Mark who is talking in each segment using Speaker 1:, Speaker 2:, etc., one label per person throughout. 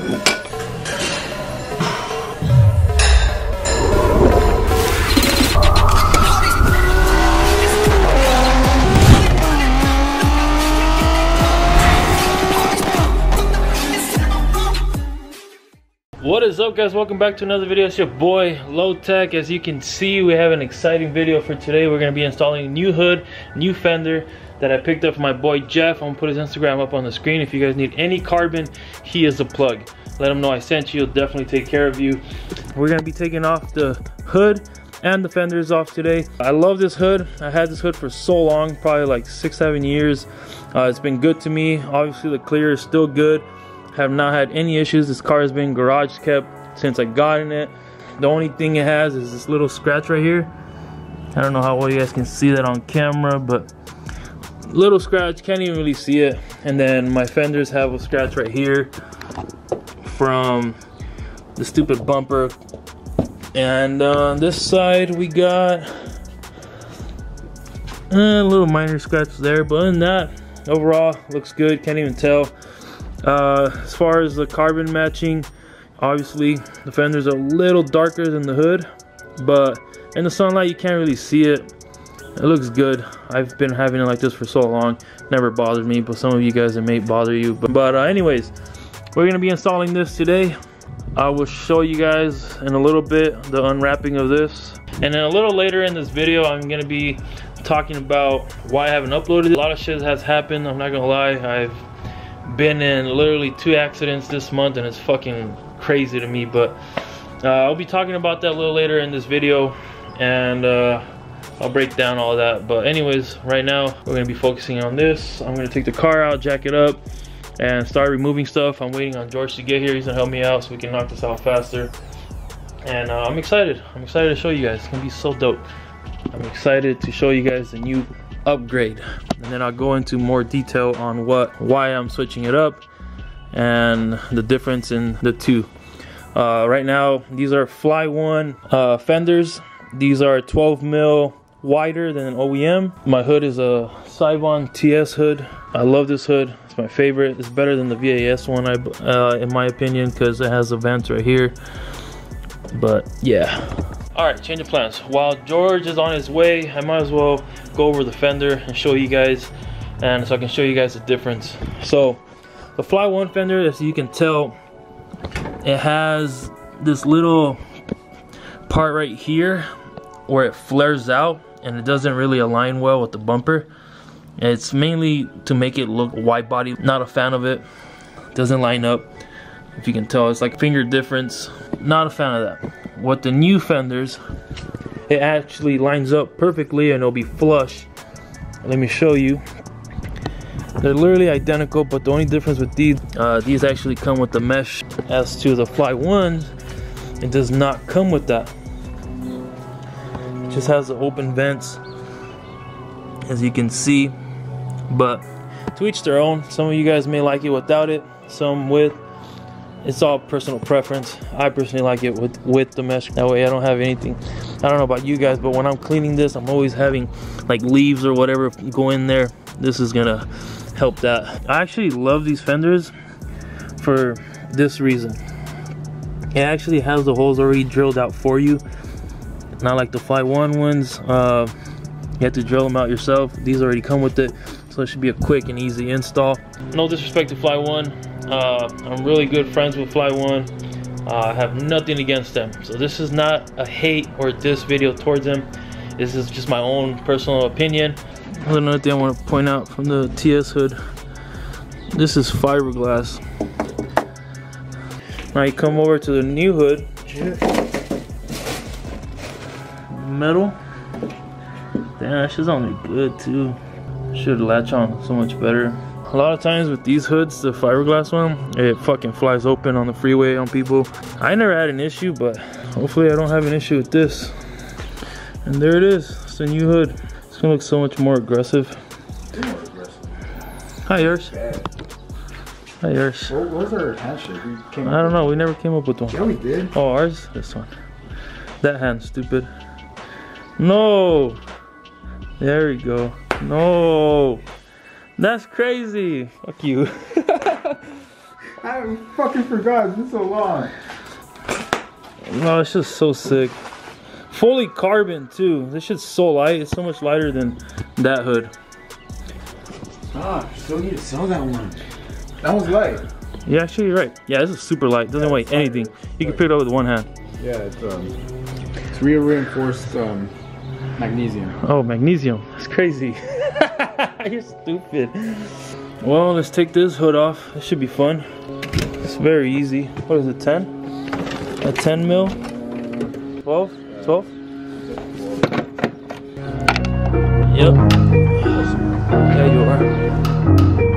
Speaker 1: What is up guys? Welcome back to another video. It's your boy Lowtek. As you can see, we have an exciting video for today. We're gonna be installing a new hood, new fender that I picked up from my boy Jeff. I'm gonna put his Instagram up on the screen. If you guys need any carbon, he is the plug. Let him know I sent you. He'll definitely take care of you. We're gonna be taking off the hood and the fenders off today. I love this hood. I had this hood for so long, probably like six, seven years. Uh, it's been good to me. Obviously the clear is still good have not had any issues this car has been garage kept since I got in it the only thing it has is this little scratch right here I don't know how well you guys can see that on camera but little scratch can't even really see it. And then my fenders have a scratch right here from the stupid bumper. And on this side we got a little minor scratch there. But than that overall looks good. Can't even tell. Uh, as far as the carbon matching, obviously the fender's are a little darker than the hood, but in the sunlight you can't really see it. It looks good. I've been having it like this for so long. Never bothered me, but some of you guys it may bother you. But, but uh, anyways, we're gonna be installing this today. I will show you guys in a little bit the unwrapping of this. And then a little later in this video, I'm gonna be talking about why I haven't uploaded. A lot of shit has happened, I'm not gonna lie. I've been in literally two accidents this month and it's fucking crazy to me but uh, I'll be talking about that a little later in this video and uh, I'll break down all that but anyways right now we're gonna be focusing on this. I'm gonna take the car out jack it up and start removing stuff. I'm waiting on George to get here. He's gonna help me out so we can knock this out faster. And uh, I'm excited. I'm excited to show you guys. It's gonna be so dope. I'm excited to show you guys the new upgrade. And then I'll go into more detail on what why I'm switching it up and the difference in the two. Uh, right now these are fly one uh, fenders these are 12 mil wider than an OEM my hood is a Seibon TS hood. I love this hood. It's my favorite. It's better than the VAS one I, uh, in my opinion because it has a vent right here. But yeah. All right, change of plans. While George is on his way, I might as well go over the fender and show you guys, and so I can show you guys the difference. So, the Fly One fender, as you can tell, it has this little part right here where it flares out and it doesn't really align well with the bumper. It's mainly to make it look wide body. Not a fan of it. Doesn't line up. If you can tell, it's like finger difference. Not a fan of that what the new fenders it actually lines up perfectly and it'll be flush let me show you they're literally identical but the only difference with these uh, these actually come with the mesh as to the fly ones it does not come with that just has the open vents as you can see but to each their own some of you guys may like it without it some with it's all personal preference. I personally like it with with the mesh. That way I don't have anything. I don't know about you guys, but when I'm cleaning this, I'm always having like leaves or whatever go in there. This is gonna help that. I actually love these fenders for this reason. It actually has the holes already drilled out for you. Not like the Fly One ones. Uh, you have to drill them out yourself. These already come with it, so it should be a quick and easy install. No disrespect to Fly One. Uh, I'm really good friends with Fly One. Uh, I have nothing against them. So this is not a hate or this video towards them. This is just my own personal opinion. Another thing I want to point out from the TS hood. This is fiberglass. Now you come over to the new hood. Metal. Damn, that shit's only good too. Should latch on so much better. A lot of times with these hoods the fiberglass one it fucking flies open on the freeway on people. I never had an issue but hopefully i don't have an issue with this. And there it is. It's a new hood. It's gonna look so much more aggressive. Hi yours hi yours
Speaker 2: what was our handshake
Speaker 1: i don't know. We never came up with one.
Speaker 2: Yeah we did.
Speaker 1: Oh ours this one. That hand stupid no there we go no that's crazy. Fuck you.
Speaker 2: I fucking forgot. It's been so long.
Speaker 1: No, it's just so sick. Fully carbon too. This shit's so light. It's so much lighter than that hood.
Speaker 2: Ah, still need to sell that one. That one's light.
Speaker 1: Yeah, actually, you're right. Yeah, this is super light. Doesn't weigh anything. You can pick it up with one hand.
Speaker 2: Yeah, it's um, it's real reinforced um, magnesium.
Speaker 1: Oh, magnesium. That's crazy. You're stupid. Well, let's take this hood off. It should be fun. It's very easy. What is it, 10? A 10 mil? 12? 12? Yep. Yeah, you are.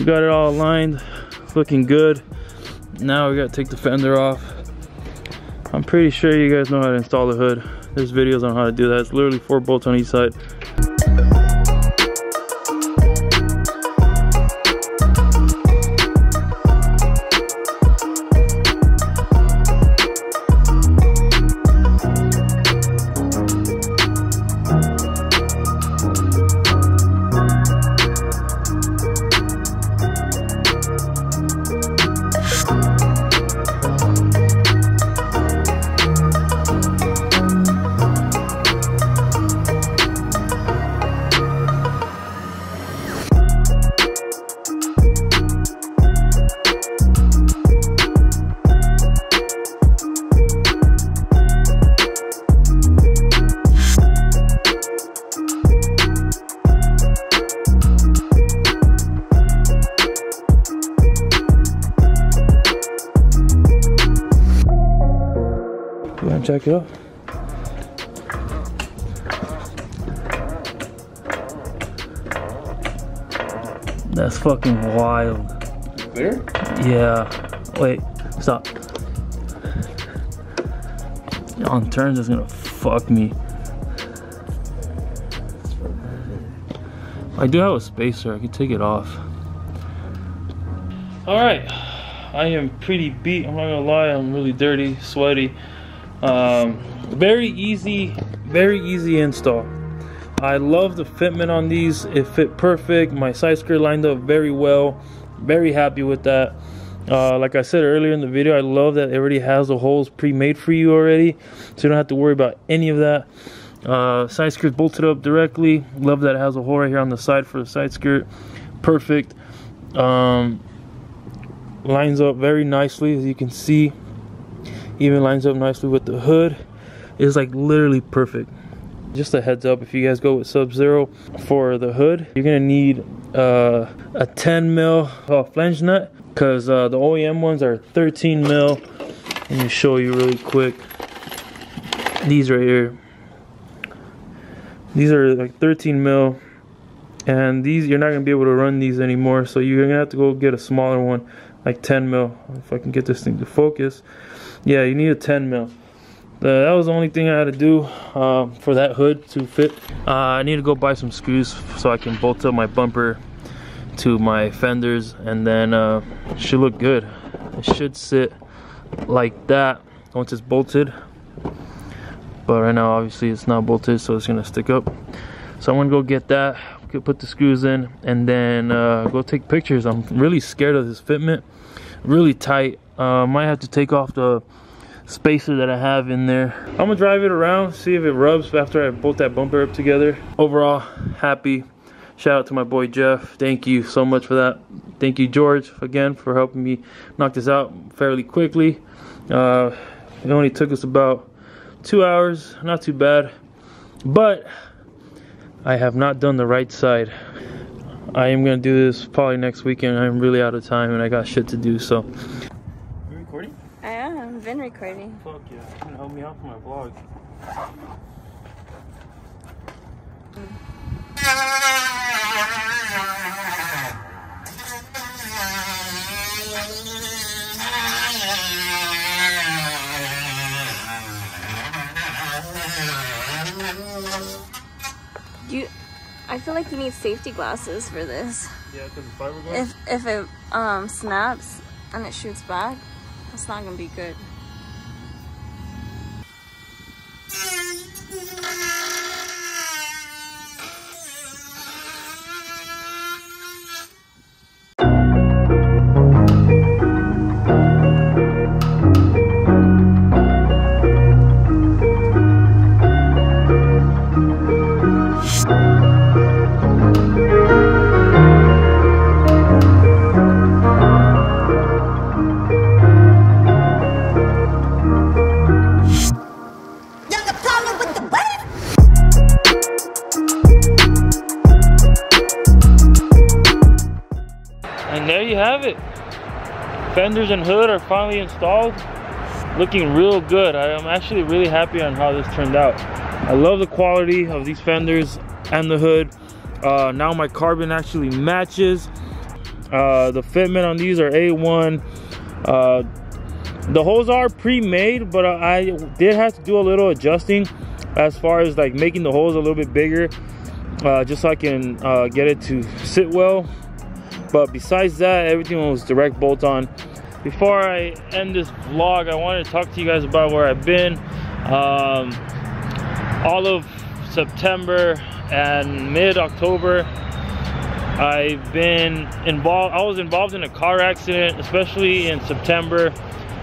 Speaker 1: We got it all aligned, looking good. Now we gotta take the fender off. I'm pretty sure you guys know how to install the hood. There's videos on how to do that. It's literally four bolts on each side. You wanna check it out? That's fucking wild.
Speaker 2: There?
Speaker 1: Yeah. Wait, stop. On turns is gonna fuck me. I do have a spacer, I can take it off. Alright. I am pretty beat, I'm not gonna lie, I'm really dirty, sweaty. Um, very easy, very easy install. I love the fitment on these. It fit perfect. My side skirt lined up very well. Very happy with that. Uh, like I said earlier in the video, I love that it already has the holes pre-made for you already, so you don't have to worry about any of that. Uh, side skirt bolted up directly. Love that it has a hole right here on the side for the side skirt. Perfect. Um, lines up very nicely, as you can see. Even lines up nicely with the hood. It's like literally perfect. Just a heads up, if you guys go with Sub-Zero for the hood, you're gonna need uh, a 10 mil uh, flange nut because uh, the OEM ones are 13 mil. Let me show you really quick. These right here. These are like 13 mil, and these you're not gonna be able to run these anymore. So you're gonna have to go get a smaller one, like 10 mil. If I can get this thing to focus, yeah, you need a 10 mil. That was the only thing I had to do uh, for that hood to fit. Uh, I need to go buy some screws so I can bolt up my bumper to my fenders and then uh, should look good. It should sit like that once it's bolted. But right now obviously it's not bolted so it's gonna stick up. So I'm gonna go get that, put the screws in and then uh, go take pictures. I'm really scared of this fitment. Really tight. Uh, might have to take off the spacer that I have in there. I'm gonna drive it around, see if it rubs after I bolt that bumper up together. Overall, happy. Shout out to my boy Jeff. Thank you so much for that. Thank you, George, again for helping me knock this out fairly quickly. Uh, it only took us about two hours, not too bad. But I have not done the right side. I am gonna do this probably next weekend. I'm really out of time and I got shit to do. So, you recording?
Speaker 3: I am. I've been recording.
Speaker 1: Fuck yeah, you can help me out for my vlog.
Speaker 3: You, I feel like you need safety glasses for this.
Speaker 1: Yeah, because fiberglass.
Speaker 3: If if it um snaps and it shoots back, that's not gonna be good.
Speaker 1: And there you have it. Fenders and hood are finally installed. Looking real good. I am actually really happy on how this turned out. I love the quality of these fenders and the hood. Uh, now my carbon actually matches. Uh, the fitment on these are A1. Uh, the holes are pre-made, but I did have to do a little adjusting as far as like making the holes a little bit bigger, uh, just so I can uh, get it to sit well but besides that everything was direct bolt on. Before i end this vlog i wanted to talk to you guys about where i've been um, all of september and mid-october. I've been involved i was involved in a car accident especially in september.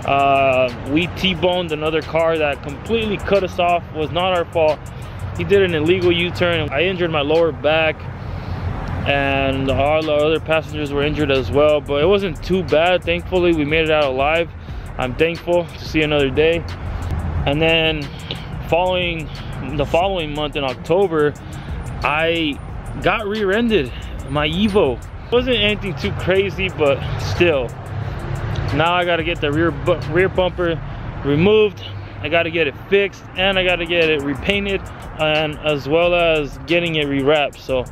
Speaker 1: Uh, we t-boned another car that completely cut us off was not our fault. He did an illegal u-turn. I injured my lower back and all the other passengers were injured as well but it wasn't too bad. Thankfully we made it out alive. I'm thankful to see another day. And then following the following month in october i got rear-ended my evo. It wasn't anything too crazy but still. Now i got to get the rear bu rear bumper removed. I got to get it fixed and i got to get it repainted and as well as getting it rewrapped so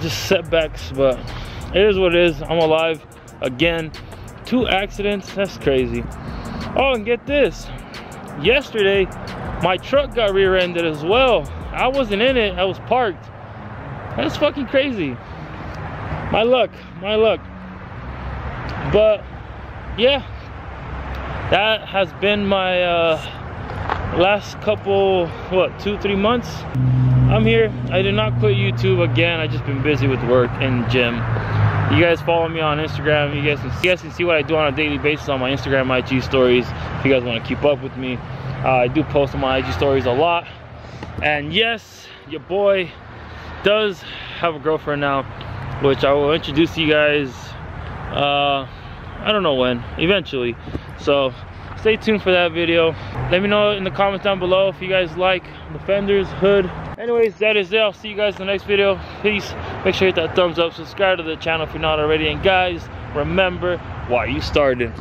Speaker 1: just setbacks, but it is what it is. I'm alive again. Two accidents, that's crazy. Oh, and get this. Yesterday, my truck got rear-ended as well. I wasn't in it, I was parked. That's fucking crazy. My luck, my luck. But yeah, that has been my uh, last couple, what, two, three months. I'm here. I did not quit YouTube again. I just been busy with work and gym. You guys follow me on Instagram. You guys can see, you guys can see what I do on a daily basis on my Instagram IG stories. If you guys want to keep up with me, uh, I do post on my IG stories a lot. And yes, your boy does have a girlfriend now, which I will introduce you guys. Uh, I don't know when. Eventually. So stay tuned for that video. Let me know in the comments down below if you guys like the fenders, hood, anyways that is it. I'll see you guys in the next video. Peace. Make sure you hit that thumbs up. Subscribe to the channel if you're not already. And guys remember why you started